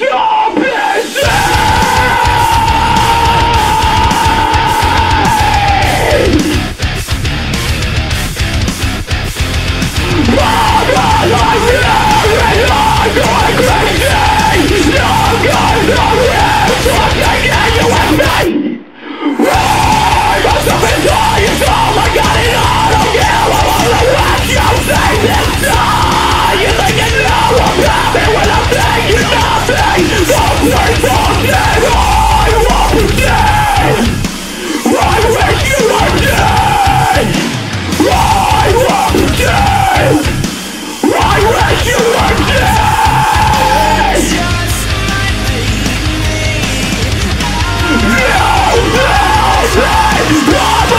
Yo!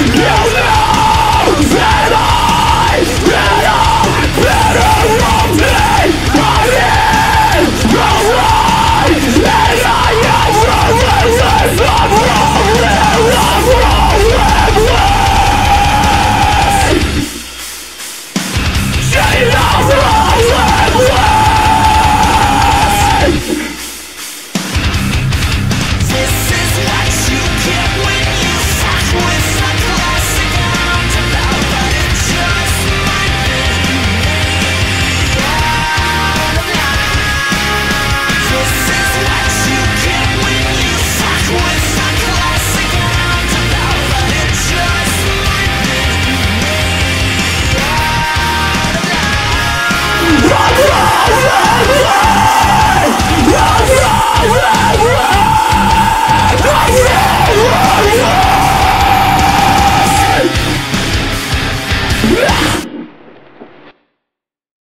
Yeah!